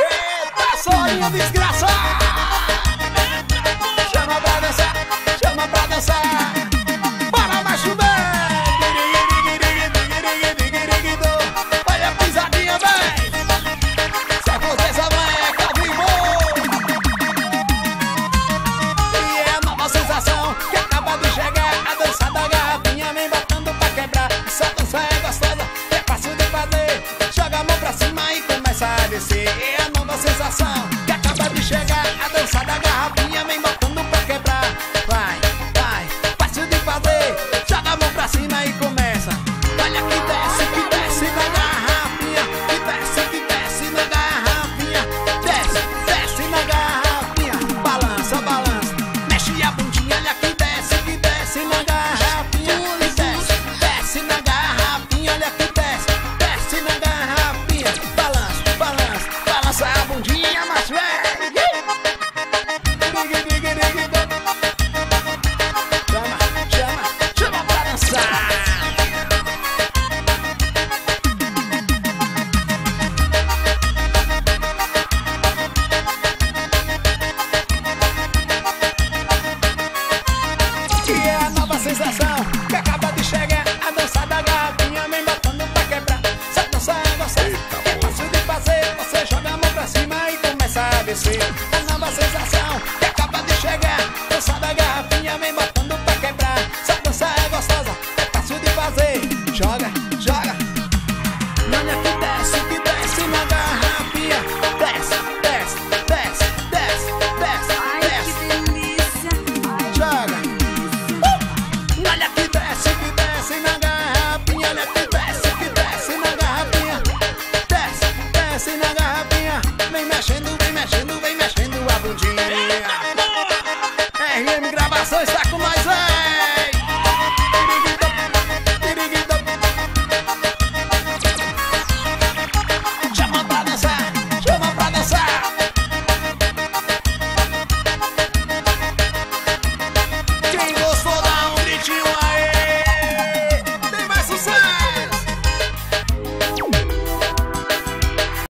Eita, sorinho desgraçada! acontecer. É a nova sensação. sensação que acaba de chegar. A dança da gavinha me botando pra quebrar. Essa dança é gostosa, é fácil de fazer. Você joga a mão pra cima e começa a descer. A nova sensação que acaba de chegar. Dança da gavinha me botando pra quebrar. Essa dança é gostosa, é fácil de fazer. Joga, joga. Na está com mais leve.